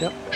Yep.